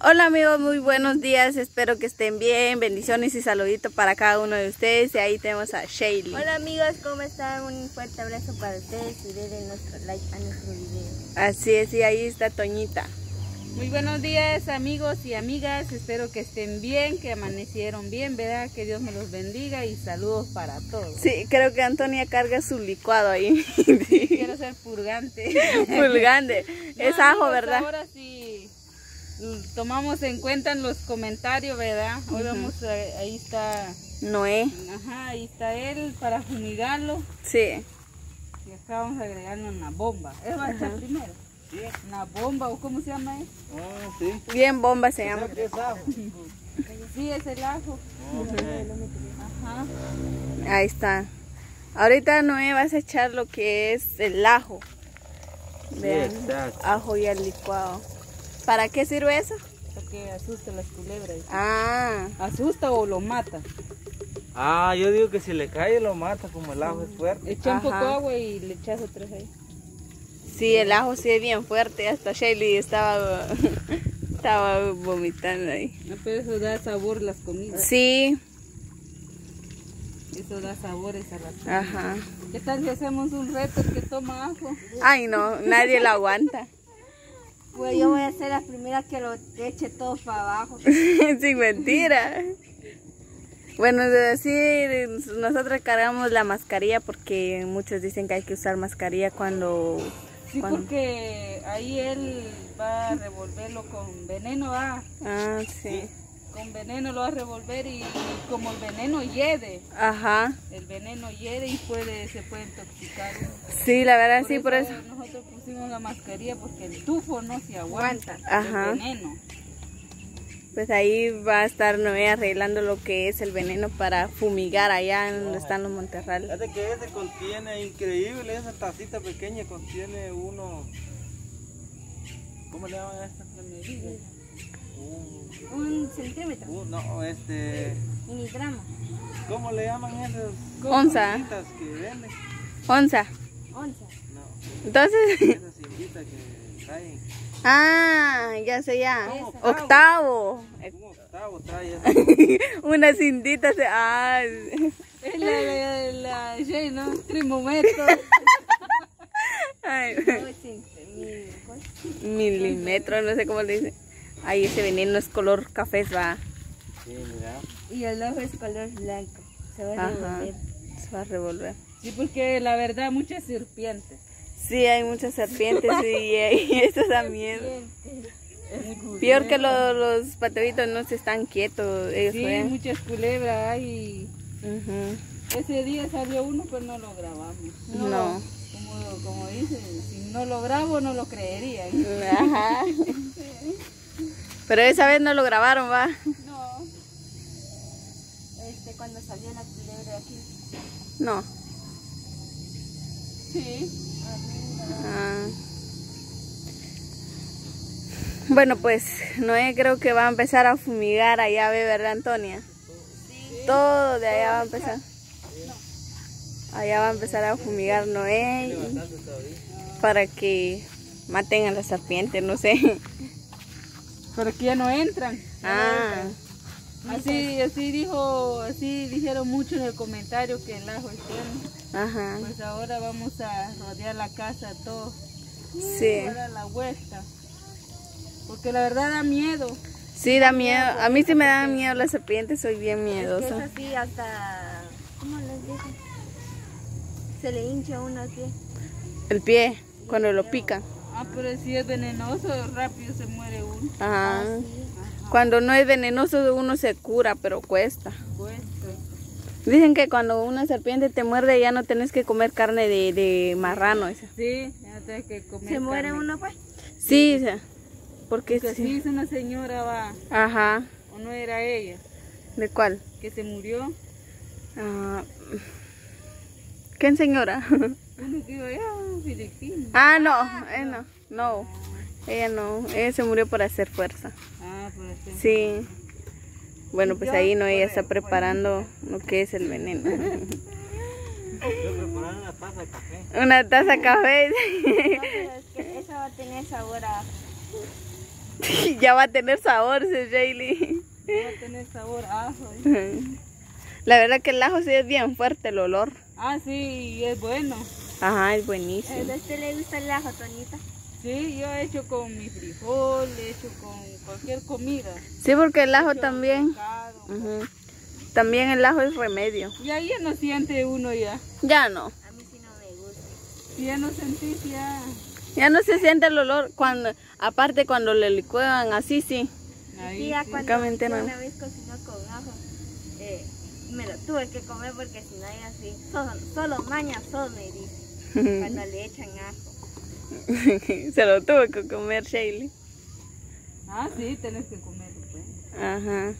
Hola amigos, muy buenos días, espero que estén bien, bendiciones y saluditos para cada uno de ustedes y ahí tenemos a Shaylee. Hola amigos, ¿cómo están? Un fuerte abrazo para ustedes y denle nuestro like a nuestro video. Así es, y ahí está Toñita. Muy buenos días amigos y amigas, espero que estén bien, que amanecieron bien, ¿verdad? Que Dios me los bendiga y saludos para todos. Sí, creo que Antonia carga su licuado ahí. Quiero ser purgante. Pulgante, es ajo, amigos, ¿verdad? Ahora sí tomamos en cuenta en los comentarios, ¿verdad? Hoy vamos, a- ahí está, Noé, ajá, ahí está él para fumigarlo sí. y acá vamos a agregarle una bomba. Él va a echar primero. Una bomba o cómo se llama eso? Ah, sí. Bien bomba se llama. ¿Qué es ajo? Sí, es el ajo. Ajá. Ahí está. Ahorita Noé vas a echar lo que es el ajo. Vean, exacto. ajo y el licuado. ¿Para qué sirve eso? Porque asusta las culebras. Ah, ¿Asusta o lo mata? Ah, yo digo que si le cae lo mata, como el ajo es fuerte. Echa un poco agua y le echas otra ahí. sí, el ajo sí es bien fuerte. Hasta Shelly estaba, estaba vomitando ahí. No, pero eso da sabor a las comidas. Sí, Eso da sabores a las comidas. ajá. ¿Qué tal si hacemos un reto que toma ajo? Ay, no, nadie lo aguanta. Pues yo voy a ser la primera que lo eche todo para abajo. Sin mentira. Bueno, de decir, nosotros cargamos la mascarilla porque muchos dicen que hay que usar mascarilla cuando... Sí, cuando- porque ahí él va a revolverlo con veneno, va. Ah, sí. Con veneno lo va a revolver y como el veneno hiede, Ajá. el veneno hiede y puede, se puede intoxicar. Sí, la verdad, sí, por eso. Nosotros pusimos la mascarilla porque el tufo no se aguanta. Ajá. El veneno. Pues ahí va a estar Noé arreglando lo que es el veneno para fumigar allá en donde están los monterrales. Fíjate que ese contiene, increíble, esa tacita pequeña contiene uno... ¿Cómo le llaman a esta? Un, Un centímetro, un- no, este... miligramo, ¿Cómo le llaman esas Onza, cintas que venden? onza. onza. No, Entonces, esas cintitas que traen. ah, ya sé ya. Un Octavo. Un octavo trae esa. Una cintita. se- Ah, Es la, la, la, Jay, ¿no? Trimómetro. ay, milímetro, no sé cómo le dicen. Ay, ese veneno es color café, va. Sí, mira. Y el ojo es color blanco. Se va a Ajá. revolver. Se va a revolver. Sí, porque la verdad, muchas serpientes. Sí, hay muchas serpientes y, y esto da miedo. Siente. Peor que lo- los patruitos no se están quietos, ellos Sí, juegan. muchas culebras hay. Ese día salió uno, pero no lo grabamos. No. Como, como dicen, si no lo grabo, no lo creerían. Ajá. Pero esa vez no lo grabaron, va. No. Este, cuando salió la culebra aquí. No. Sí. Ah. Bueno, pues Noé creo que va a empezar a fumigar allá, ve, ¿verdad, Antonia? Todo de allá va a empezar. Allá va a empezar a fumigar Noé y- para que maten a la serpiente, no sé. Pero que ya no entran. Ah, Así, así dijo, así dijeron mucho en el comentario que el ajo es bueno. ajá. Pues ahora vamos a rodear la casa todo. Sí. Para la vuelta. Porque la verdad da miedo. Sí, da miedo. A mí sí me da miedo las serpientes, soy bien Es que es miedosa. así hasta... ¿Cómo les dije? Se le hincha uno al pie. El pie, cuando lo pican. Ah, pero si es venenoso, rápido se muere uno. Ajá. Así. Cuando no es venenoso uno se cura, pero cuesta. Pues, Dicen que cuando una serpiente te muerde ya no tenés que comer carne de, de marrano. esa. sí, ya tienes que comer. Se muere carne. uno pues. Sí, esa. porque sí. hizo una señora, va. Ajá. O no era ella, ¿De cuál? que se murió. Ah, ¿Qué señora? Uno que filipino. ah, no, eh, no, no. Ella no, ella se murió por hacer fuerza. Ah, pues sí. Sí. Bueno, pues ahí no, ella está preparando lo que es el veneno. Una taza de café. Una taza de café. No, pero es que esa va a tener sabor a... ya va a tener sabor, Jaylee. Va a tener sabor a ajo. La verdad que el ajo sí es bien fuerte el olor. Ah, sí, y es bueno. Ajá, es ¿A buenísimo. usted le gusta el ajo, Tonita? Sí, yo he hecho con mi frijol, he hecho con cualquier comida. Sí, porque el ajo He también. pescado. También el ajo es remedio. Y ahí ya no siente uno ya. Ya no. A mí sí no me gusta. Si ya no sentís ya. Ya no se siente el olor cuando, aparte cuando le licuan así, sí. Ahí Sí, ya cuando no. una vez cocinó con ajo, eh, me lo tuve que comer porque si no hay así, solo, solo maña, solo me dice, cuando le echan ajo. se lo tuve que comer Shaylee. Ah, sí, tenés que comerlo, pues. Ajá.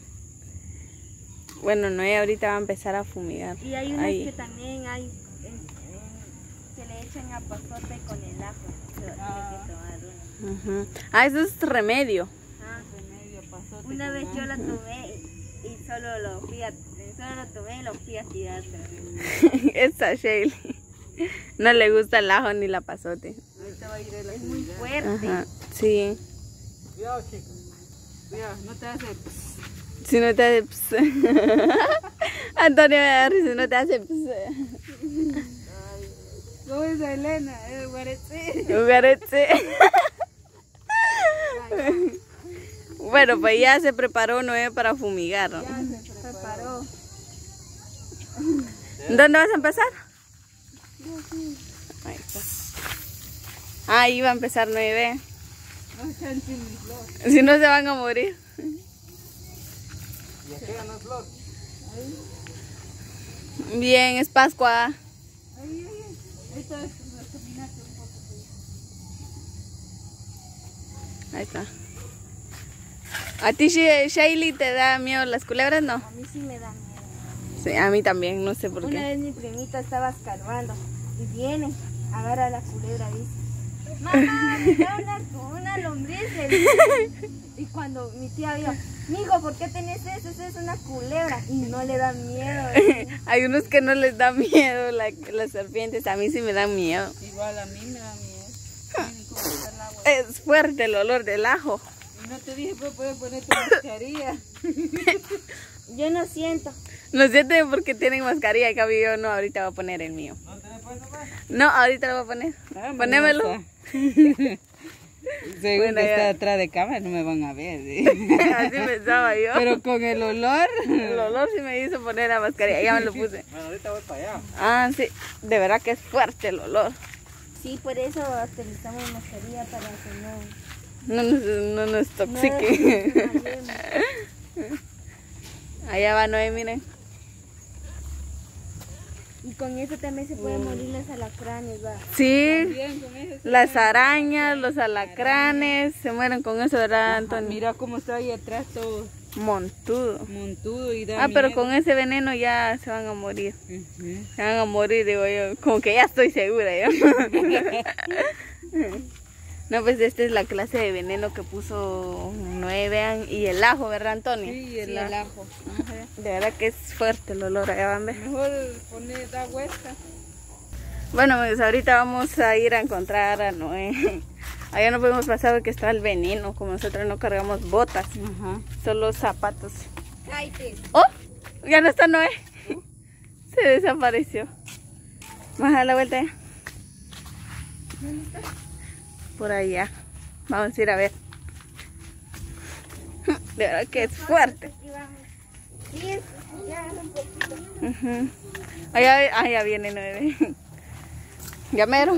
Bueno, Noé ahorita va a empezar a fumigar. Y hay unas Ahí. que también hay, que le echan a pasote con el ajo, Ah. que tomar uno. Ah, eso es remedio. Ah, Remedio, pasote Una vez yo lo tomé y, y solo lo fui a, solo lo tomé y lo fui a tirar. Esta Shaylee. No le gusta el ajo ni la pasote. Ahorita va a ir el Es muy fuerte. Ajá. Sí. Cuidado, chicos. Cuidado, no te hace. pss. Si no te hace... ps. Antonio si no te hace... ps. ¿Cómo es Elena? El guarete. Ugaretse. Bueno, pues ya se preparó Noé para fumigar. ¿no? Ya se preparó. ¿Dónde vas a empezar? Ahí está. Ahí va a empezar Noé, ve. No sean chimiclos. Si no se van a morir. Bien, es Pascua. Ahí, ahí, está. ¿A ti, Shailey, te da miedo las culebras? No. A mí sí me da miedo. Sí, a mí también, no sé por Una qué. vez mi primita estaba escarbando y viene, agarra la culebra y dice, mamá, me da una, una lombriz. Y cuando mi tía vio, mijo, ¿por qué tenés eso? Eso es una culebra. Y no le da miedo. Hay unos que no les da miedo la- las serpientes, a mí sí me dan miedo. Igual a mí me da miedo. Es fuerte el olor del ajo. Y no te dije, pues puedes poner tu mascarilla. Yo no siento. No siente porque tienen mascarilla, cambio yo no, ahorita voy a poner el mío. ¿No ahorita lo voy a poner. Ah, Ponémelo. Según Bueno, está atrás de cámara no me van a ver. ¿eh? Así pensaba yo. Pero con el olor. el olor sí me hizo poner la mascarilla, ya me lo puse. Bueno, ahorita voy para allá. Ah, sí, de verdad que es fuerte el olor. Sí, por eso utilizamos mascarilla para que no... No nos, no nos no toxique. Allá va Noé, miren. Y con eso también se pueden morir los alacranes, va. Sí, Bien, con eso. las arañas, los alacranes, se mueren con eso, ¿verdad, Antonio? Mira cómo está ahí atrás todo Montudo. montudo y da Ah, pero con ese veneno ya se van a morir. Se van a morir, digo yo. Como que ya estoy segura yo. No, pues esta es la clase de veneno que puso Noé, vean. Y el ajo, ¿verdad, Antonio? Sí, el Sí, el ajo. De verdad que es fuerte el olor, allá van a ver. Mejor poner da vuelta. Bueno, pues ahorita vamos a ir a encontrar a Noé. Allá no podemos pasar porque está el veneno, como nosotros no cargamos botas, Ajá. solo zapatos. Pues. ¡Oh! Ya no está Noé. Se desapareció. Vamos a dar la vuelta ya. Por allá. Vamos a ir a ver. De verdad que es fuerte. Aquí poquito. Ujú. Allá, allá viene Noé. Ya mero.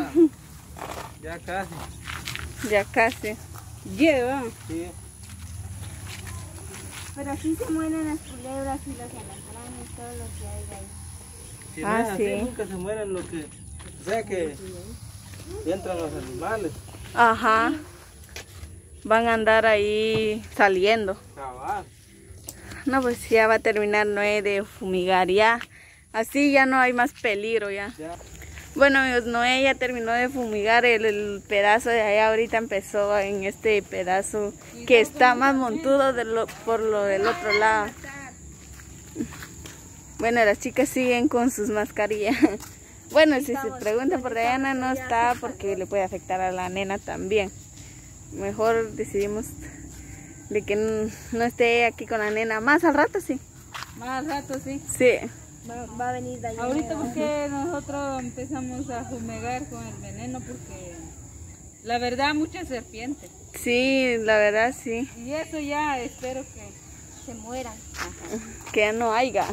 Ya casi. Ya casi. Lleva. Sí. Pero sí se mueren las culebras y los alacranes, todo lo que hay de ahí. Si no Ah, así, sí. nunca se mueren los que... O sea que entran los animales. Ajá. Van a andar ahí saliendo. No, pues ya va a terminar Noé de fumigar ya. Así ya no hay más peligro ya. Ya. Bueno amigos, Noé ya terminó de fumigar el, el pedazo de allá. Ahorita empezó en este pedazo que está más montudo de lo- por lo del otro lado. Bueno, las chicas siguen con sus mascarillas. Bueno, si se preguntan por Diana, no está porque le puede afectar a la nena también. Mejor decidimos De que no esté aquí con la nena. Más al rato, sí. Más rato, sí. Sí. Va, va a venir allá. Ahorita porque nosotros empezamos a fumegar con el veneno porque la verdad muchas serpientes. Sí, la verdad, sí. Y eso ya espero que se mueran. Que ya no haya.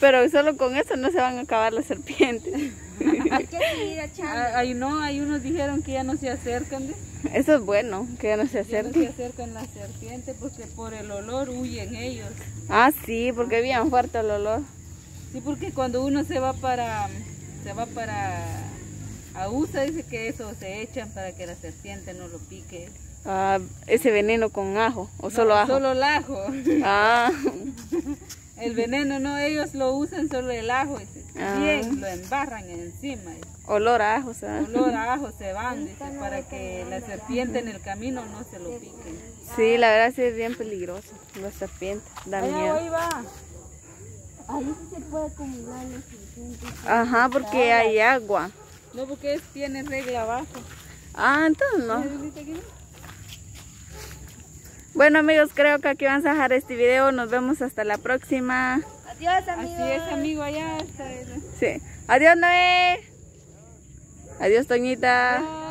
Pero solo con eso no se van a acabar las serpientes. Hay que seguir echando. Hay, no, hay unos dijeron que ya no se acercan, ¿ves? Eso es bueno, que ya no se ya no se acercan las serpientes porque por el olor huyen ellos. Ah, sí, porque es bien fuerte el olor. Sí, porque cuando uno se va para se va para a USA dice que eso se echan para que la serpiente no lo pique. Ah, ese veneno con ajo o solo No, ajo. Solo el ajo. Ah, El veneno no, ellos lo usan solo el ajo, dice. Ah. Bien, lo embarran encima. dice. olor a ajo, ¿sabes? Olor a ajo se van, dice, para que la serpiente en el camino no se lo pique. Sí, la verdad sí es bien peligroso. Las serpientes, da Allá miedo. ahí va. Ahí sí se puede acumular los serpientes. Ajá, porque hay agua. No, porque es- tiene regla abajo. Ah, entonces no. Bueno amigos, creo que aquí vamos a dejar este video. Nos vemos hasta la próxima. Adiós, amigos. Así es, amigo, allá Sí. Adiós Noé. Adiós Toñita. Bye.